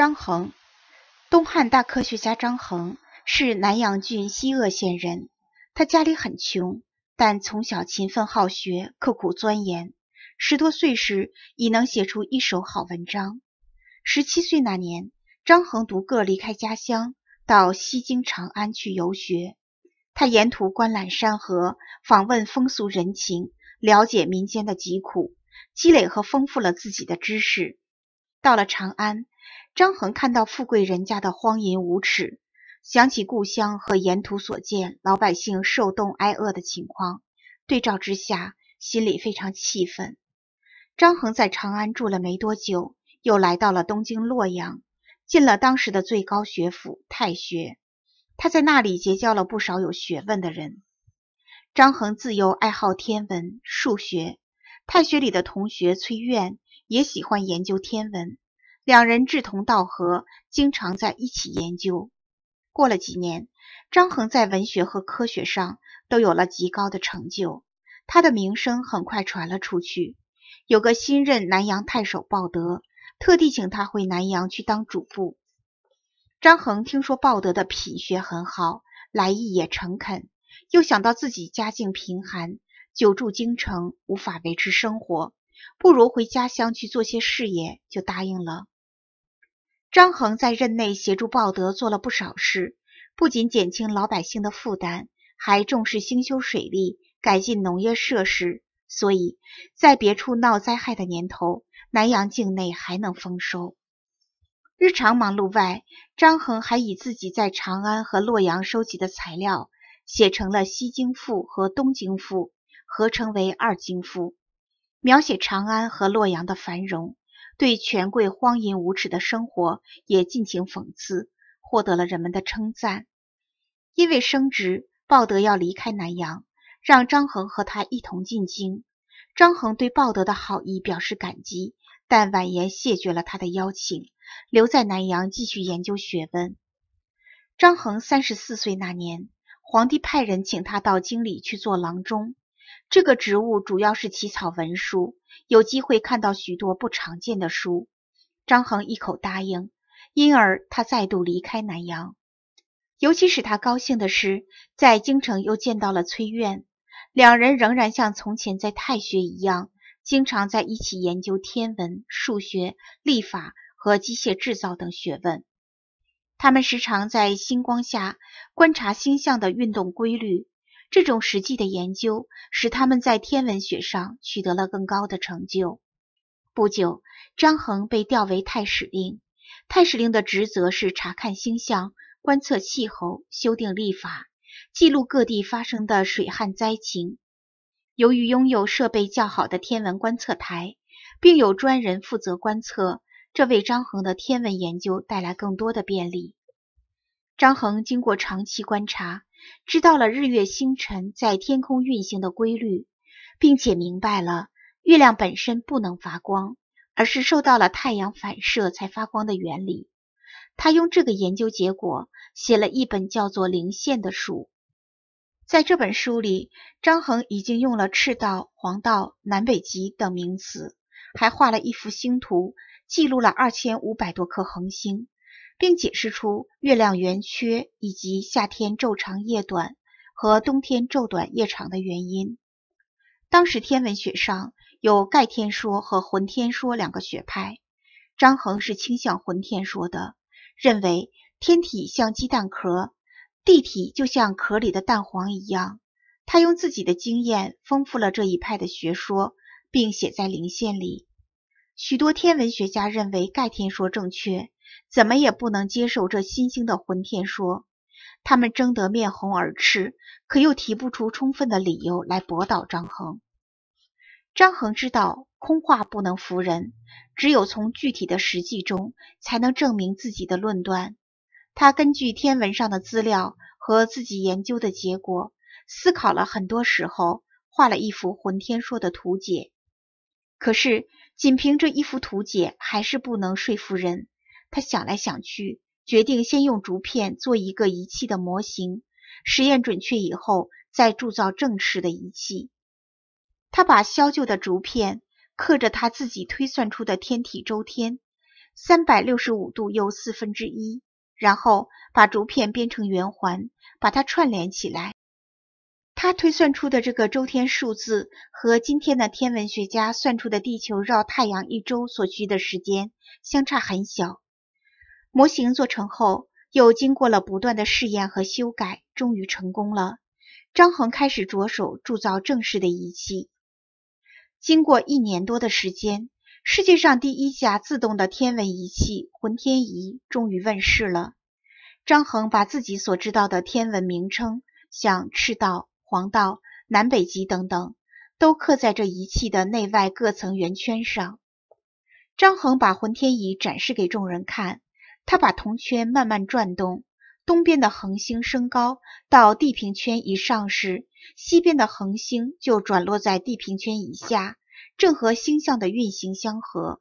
张衡，东汉大科学家张衡是南阳郡西鄂县人。他家里很穷，但从小勤奋好学，刻苦钻研。十多岁时已能写出一手好文章。十七岁那年，张衡独个离开家乡，到西京长安去游学。他沿途观览山河，访问风俗人情，了解民间的疾苦，积累和丰富了自己的知识。到了长安。张衡看到富贵人家的荒淫无耻，想起故乡和沿途所见老百姓受冻挨饿的情况，对照之下，心里非常气愤。张衡在长安住了没多久，又来到了东京洛阳，进了当时的最高学府太学。他在那里结交了不少有学问的人。张衡自幼爱好天文、数学，太学里的同学崔苑也喜欢研究天文。两人志同道合，经常在一起研究。过了几年，张衡在文学和科学上都有了极高的成就，他的名声很快传了出去。有个新任南阳太守鲍德，特地请他回南阳去当主簿。张衡听说鲍德的品学很好，来意也诚恳，又想到自己家境贫寒，久住京城无法维持生活，不如回家乡去做些事业，就答应了。张衡在任内协助鲍德做了不少事，不仅减轻老百姓的负担，还重视兴修水利、改进农业设施，所以在别处闹灾害的年头，南阳境内还能丰收。日常忙碌外，张衡还以自己在长安和洛阳收集的材料，写成了《西京赋》和《东京赋》，合称为《二京赋》，描写长安和洛阳的繁荣。对权贵荒淫无耻的生活也尽情讽刺，获得了人们的称赞。因为升职，鲍德要离开南阳，让张衡和他一同进京。张衡对鲍德的好意表示感激，但婉言谢绝了他的邀请，留在南阳继续研究学问。张衡三十四岁那年，皇帝派人请他到京里去做郎中，这个职务主要是起草文书。有机会看到许多不常见的书，张衡一口答应，因而他再度离开南阳。尤其使他高兴的是，在京城又见到了崔苑，两人仍然像从前在太学一样，经常在一起研究天文、数学、历法和机械制造等学问。他们时常在星光下观察星象的运动规律。这种实际的研究使他们在天文学上取得了更高的成就。不久，张衡被调为太史令。太史令的职责是查看星象、观测气候、修订历法、记录各地发生的水旱灾情。由于拥有设备较好的天文观测台，并有专人负责观测，这为张衡的天文研究带来更多的便利。张衡经过长期观察。知道了日月星辰在天空运行的规律，并且明白了月亮本身不能发光，而是受到了太阳反射才发光的原理。他用这个研究结果写了一本叫做《灵线》的书。在这本书里，张衡已经用了赤道、黄道、南北极等名词，还画了一幅星图，记录了二千五百多颗恒星。并解释出月亮圆缺以及夏天昼长夜短和冬天昼短夜长的原因。当时天文学上有盖天说和浑天说两个学派，张衡是倾向浑天说的，认为天体像鸡蛋壳，地体就像壳里的蛋黄一样。他用自己的经验丰富了这一派的学说，并写在《灵线》里。许多天文学家认为盖天说正确。怎么也不能接受这新兴的浑天说，他们争得面红耳赤，可又提不出充分的理由来驳倒张衡。张衡知道空话不能服人，只有从具体的实际中才能证明自己的论断。他根据天文上的资料和自己研究的结果，思考了很多时候，画了一幅浑天说的图解。可是，仅凭这一幅图解还是不能说服人。他想来想去，决定先用竹片做一个仪器的模型，实验准确以后再铸造正式的仪器。他把削旧的竹片刻着他自己推算出的天体周天，三百六十五度又四分之一，然后把竹片编成圆环，把它串联起来。他推算出的这个周天数字和今天的天文学家算出的地球绕太阳一周所需的时间相差很小。模型做成后，又经过了不断的试验和修改，终于成功了。张衡开始着手铸造正式的仪器。经过一年多的时间，世界上第一架自动的天文仪器浑天仪终于问世了。张衡把自己所知道的天文名称，像赤道。黄道、南北极等等，都刻在这仪器的内外各层圆圈上。张衡把浑天仪展示给众人看，他把铜圈慢慢转动，东边的恒星升高到地平圈以上时，西边的恒星就转落在地平圈以下，正和星象的运行相合。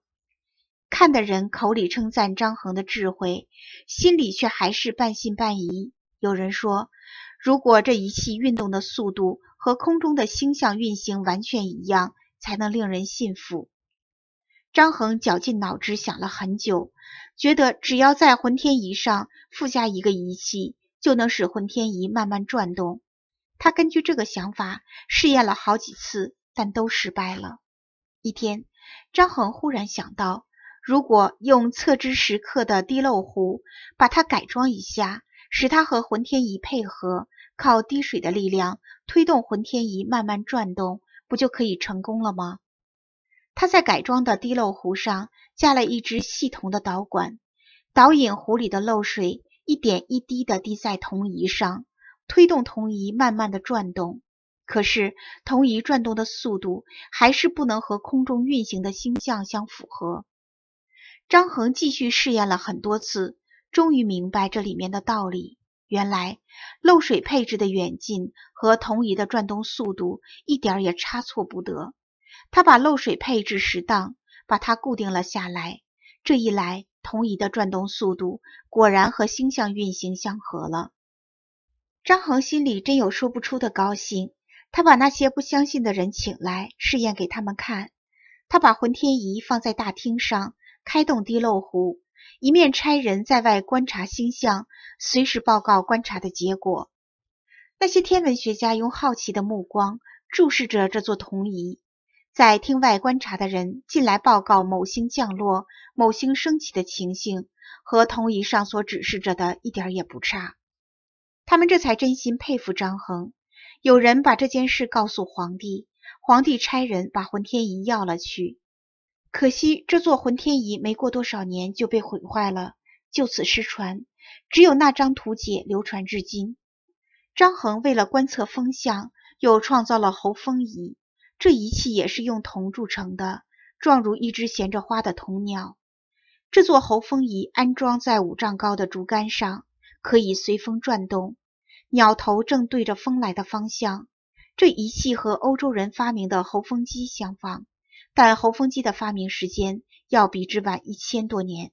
看的人口里称赞张衡的智慧，心里却还是半信半疑。有人说。如果这仪器运动的速度和空中的星象运行完全一样，才能令人信服。张衡绞尽脑汁想了很久，觉得只要在浑天仪上附加一个仪器，就能使浑天仪慢慢转动。他根据这个想法试验了好几次，但都失败了。一天，张衡忽然想到，如果用测知时刻的滴漏壶把它改装一下。使它和浑天仪配合，靠滴水的力量推动浑天仪慢慢转动，不就可以成功了吗？他在改装的滴漏壶上加了一只细铜的导管，导引壶里的漏水一点一滴的滴在铜仪上，推动铜仪慢慢的转动。可是铜仪转动的速度还是不能和空中运行的星象相符合。张衡继续试验了很多次。终于明白这里面的道理。原来漏水配置的远近和铜仪的转动速度一点也差错不得。他把漏水配置适当，把它固定了下来。这一来，铜仪的转动速度果然和星象运行相合了。张衡心里真有说不出的高兴。他把那些不相信的人请来试验给他们看。他把浑天仪放在大厅上，开动滴漏壶。一面差人在外观察星象，随时报告观察的结果。那些天文学家用好奇的目光注视着这座铜仪，在厅外观察的人进来报告某星降落、某星升起的情形，和铜仪上所指示着的一点也不差。他们这才真心佩服张衡。有人把这件事告诉皇帝，皇帝差人把浑天仪要了去。可惜这座浑天仪没过多少年就被毁坏了，就此失传，只有那张图解流传至今。张衡为了观测风向，又创造了候风仪，这仪器也是用铜铸成的，状如一只衔着花的铜鸟。这座候风仪安装在五丈高的竹竿上，可以随风转动，鸟头正对着风来的方向。这仪器和欧洲人发明的候风机相仿。但候风机的发明时间要比之晚一千多年。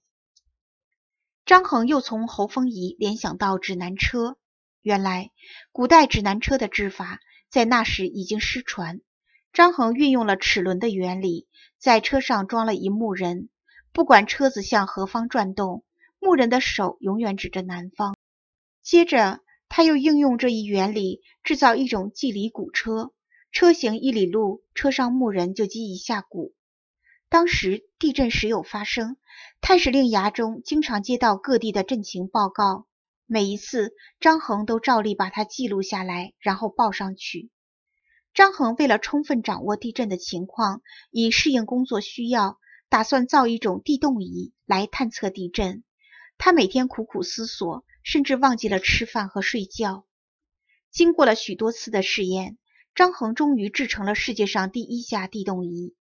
张衡又从侯风仪联想到指南车，原来古代指南车的制法在那时已经失传。张衡运用了齿轮的原理，在车上装了一木人，不管车子向何方转动，木人的手永远指着南方。接着，他又应用这一原理，制造一种计里鼓车。车行一里路，车上牧人就击一下鼓。当时地震时有发生，太史令衙中经常接到各地的震情报告，每一次张衡都照例把它记录下来，然后报上去。张衡为了充分掌握地震的情况，以适应工作需要，打算造一种地动仪来探测地震。他每天苦苦思索，甚至忘记了吃饭和睡觉。经过了许多次的试验。张衡终于制成了世界上第一架地动仪，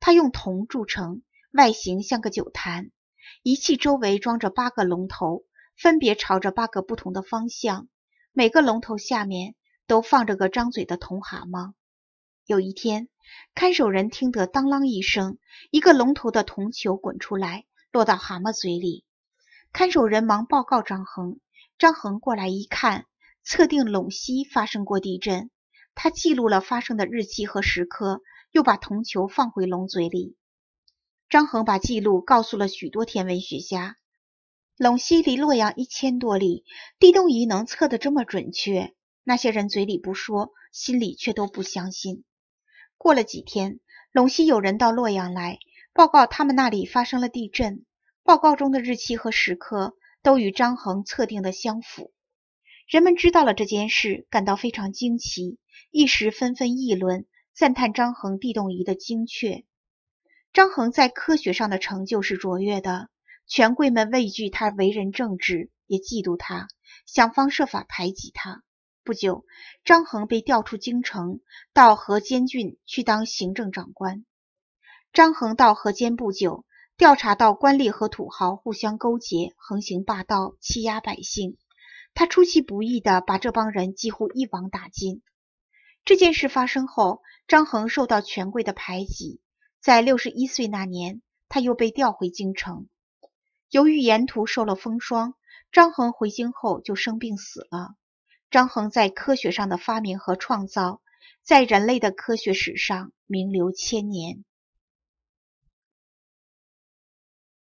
它用铜铸成，外形像个酒坛，仪器周围装着八个龙头，分别朝着八个不同的方向，每个龙头下面都放着个张嘴的铜蛤蟆。有一天，看守人听得当啷一声，一个龙头的铜球滚出来，落到蛤蟆嘴里。看守人忙报告张衡，张衡过来一看，测定陇西发生过地震。他记录了发生的日期和时刻，又把铜球放回龙嘴里。张衡把记录告诉了许多天文学家。陇西离洛阳一千多里，地动仪能测得这么准确？那些人嘴里不说，心里却都不相信。过了几天，陇西有人到洛阳来报告，他们那里发生了地震。报告中的日期和时刻都与张衡测定的相符。人们知道了这件事，感到非常惊奇，一时纷纷议论，赞叹张衡地动仪的精确。张衡在科学上的成就是卓越的，权贵们畏惧他为人正直，也嫉妒他，想方设法排挤他。不久，张衡被调出京城，到河间郡去当行政长官。张衡到河间不久。调查到官吏和土豪互相勾结，横行霸道，欺压百姓。他出其不意地把这帮人几乎一网打尽。这件事发生后，张衡受到权贵的排挤。在六十一岁那年，他又被调回京城。由于沿途受了风霜，张衡回京后就生病死了。张衡在科学上的发明和创造，在人类的科学史上名留千年。